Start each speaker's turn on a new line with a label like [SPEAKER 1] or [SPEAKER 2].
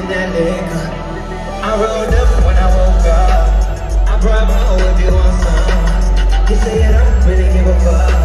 [SPEAKER 1] in that liquor. I rolled up when I woke up. I brought my OD on some. You say it up, really give a fuck.